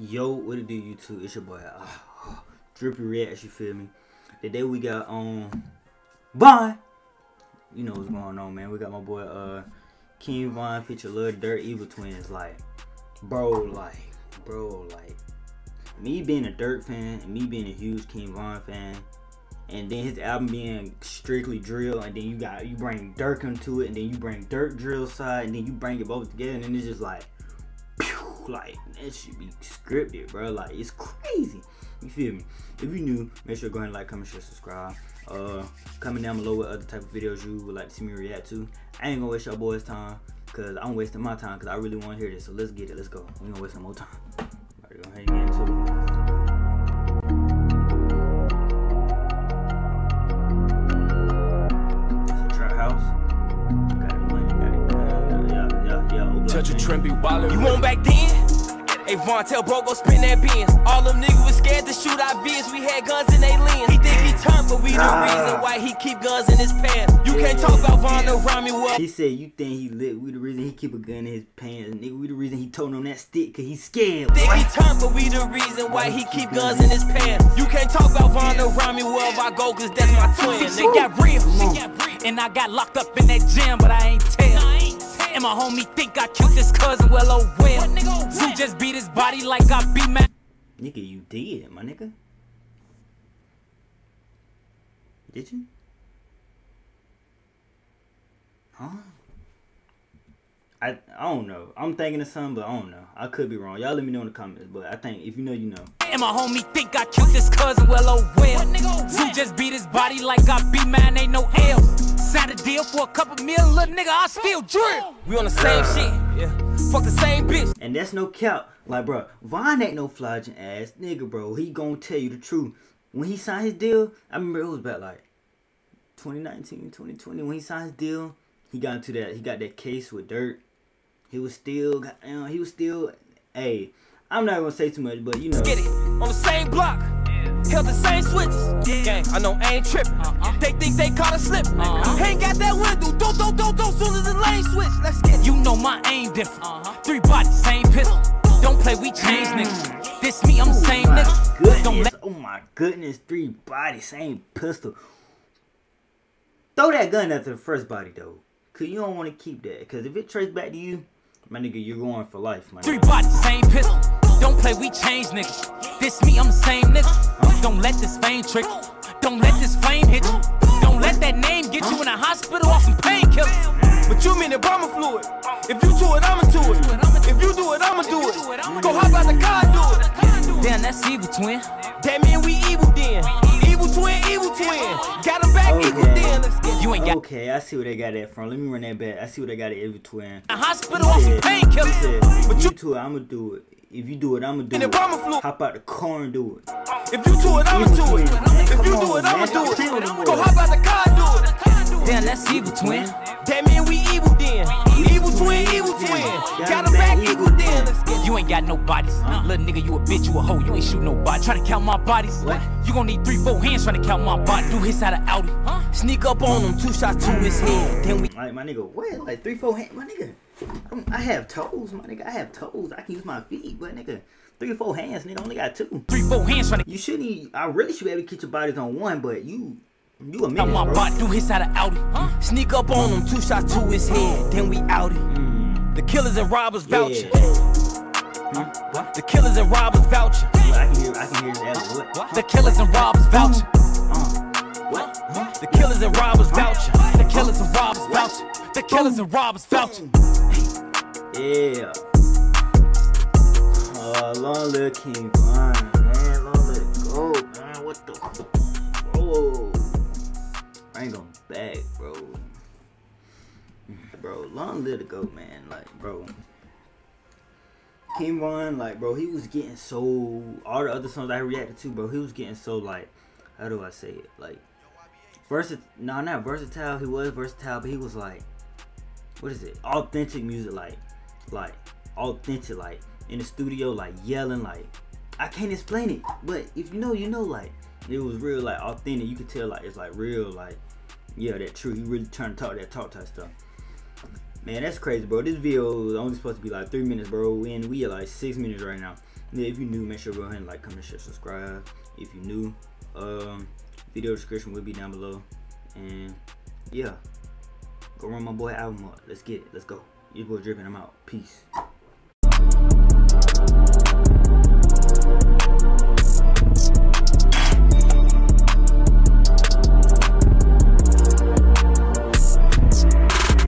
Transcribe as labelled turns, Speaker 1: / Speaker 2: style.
Speaker 1: YouTube? It's your boy, uh, Drippy Reacts, you feel me? Today we got, um, Von. You know what's going on, man. We got my boy, uh, King Von feature Lil Durk Evil Twins. Like, bro, like, bro, like, me being a Durk fan and me being a huge King Von fan, and then his album being strictly drill, and then you got you bring Durk into it, and then you bring Durk drill side, and then you bring it both together, and it's just like, like that should be scripted, bro. Like it's crazy. You feel me? If you new, make sure go ahead and like, comment, share, subscribe. Uh, comment down below what other type of videos you would like to see me react to. I ain't gonna waste your boys' time, cause I'm wasting my time, cause I really want to hear this. So let's get it. Let's go. We gonna waste no more time. Alright, go ahead and get into it. Oblak
Speaker 2: Touch a
Speaker 1: thing.
Speaker 2: trend be wildin'.
Speaker 3: You want back then? Hey, Von, tell bro, go spin that Benz. All them niggas was scared to shoot our vids. We had guns in they lens. He think he turned, but we the
Speaker 1: Ah.
Speaker 3: reason why he keep guns in his pants. You can't talk about Von around me well.
Speaker 1: He said, "You think he lit? We the reason he keep a gun in his pants, nigga. We the reason he told him that stick, cause he scared."
Speaker 3: Think he
Speaker 1: boy."
Speaker 3: turned, but we the reason why he keep guns in his pants. You can't talk about Von around me wherever I go, cause that's my twin.
Speaker 4: They got real, and I got locked up in that gym, but I ain't tell. And my homie think I killed his cousin, well oh well. Zoo just beat his body like I beat my.
Speaker 1: Nigga, you did, my nigga. Did you? Huh? I I don't know. I'm thinking of something, but I don't know. I could be wrong. Y'all let me know in the comments. But I think if you know, you know.
Speaker 4: And my homie think I killed his cousin, well oh well. Zoo just beat his body like I beat man, ain't no L. Signed a deal for a couple mil, little nigga, I still drill.
Speaker 3: We on the same shit, yeah. Fuck the same bitch.
Speaker 1: And that's no cap. Like, bro, Von ain't no flogging ass nigga, bro. He gonna tell you the truth. When he signed his deal, I remember it was about like 2019, 2020. When he signed his deal, he got into that. He got that case with Durk. He was still, goddamn, he was still. Hey, I'm not gonna say too much, but you know.
Speaker 3: Get it on the same block. Held the same switches. Gang, I know I ain't tripping. Uh-huh. They think they caught a slip. Uh-huh. Ain't got that window. Don't, don't, don't, don't. Soon as the lane switch, let's get it.
Speaker 4: You know my aim different. Uh-huh. Three bodies, same pistol. Don't play, we change niggas. This me, I'm the oh same
Speaker 1: my
Speaker 4: nigga. Don't let
Speaker 1: Oh my goodness. Three bodies, same pistol. Throw that gun after the first body though. Cause you don't want to keep that. Cause if it traced back to you, my nigga, you're going for life, my
Speaker 4: three bodies, same pistol. Don't play, we change niggas. This me, I'm the same nigga. Uh-huh. Don't let this fame trick. You. Don't let this flame hit you. Don't let that name get you in a hospital off some painkillers.
Speaker 3: But you mean the bomber fluid. If you do it, I'ma do it. If you do it, I'ma do it. Go hop out the car, do it.
Speaker 4: Damn, that's evil, twin.
Speaker 3: That mean we evil then. Evil twin, evil twin. Got him back,
Speaker 1: Okay.
Speaker 3: equal then. Let's get it.
Speaker 4: You ain't got
Speaker 1: Okay, I see where they got that from. Let me run that back. I see where they got it every twin.
Speaker 4: a hospital off some painkillers.
Speaker 1: but you do it, I'ma do it. If you do it, I'ma do it. Hop out the car and do it.
Speaker 3: If you do it, I'ma do it. If you
Speaker 1: Come
Speaker 3: do it, I'ma do
Speaker 1: Stop playing with
Speaker 3: it. Go hop out the car, and do it.
Speaker 4: Damn, that's evil, twin.
Speaker 3: That mean we evil then. Evil twin, evil twin. Got him back, equal then. Let's get it.
Speaker 4: You ain't got no bodies. Little nigga, you a bitch, you a hoe. You ain't shoot nobody. Tryna count my bodies.
Speaker 1: What?
Speaker 4: You gon' need three, four hands tryna count my body. Do his out of Audi.
Speaker 3: Sneak up on him, two shots to his head. Then we
Speaker 1: Like my nigga, what? Like three, four hands, my nigga. I'm- I have toes, my nigga. I have toes. I can use my feet, but nigga, three or four hands, nigga. Only got two.
Speaker 4: Three, four hands
Speaker 1: You shouldn't. I really should be able to get your bodies on one, but you, you a minute,
Speaker 4: my
Speaker 1: bro.
Speaker 4: body. Do his out of Audi.
Speaker 3: sneak up on him, two shots to his head. Then we out it. The killers and robbers vouching.
Speaker 1: Yeah.
Speaker 3: The killers and robbers vouching.
Speaker 1: I can hear. I can hear that.
Speaker 4: The killers and robbers vouching.
Speaker 1: Uh, what?
Speaker 3: The killers and robbers vouching.
Speaker 4: The killers and robbers vouching. The killers and robbers vouching.
Speaker 1: Yeah. Uh, long live King Von, man. Long live go, man. What the? Whoa. Bring him back, bro. Bro, long live the man. Like, bro. King Von, like, bro, he was getting so. All the other songs I reacted to, bro, he was getting so, like, how do I say it? Like, versatile. No, not versatile. He was versatile, but he was like, what is it? Authentic music, like, like authentic, like in the studio, like yelling, like I can't explain it, but if you know, you know, like it was real, like authentic. You could tell, like it's like real, like yeah, that true. He really trying to talk that talk type stuff. Man, that's crazy, bro. This video is only supposed to be like three minutes, bro, and we are like six minutes right now. yeah, if you're new, make sure go ahead and like, comment, share, subscribe. If you're new, um, video description will be down below. And yeah, go run my boy album up. Let's get it. Let's go. Your boy dripping. I'm out. Peace.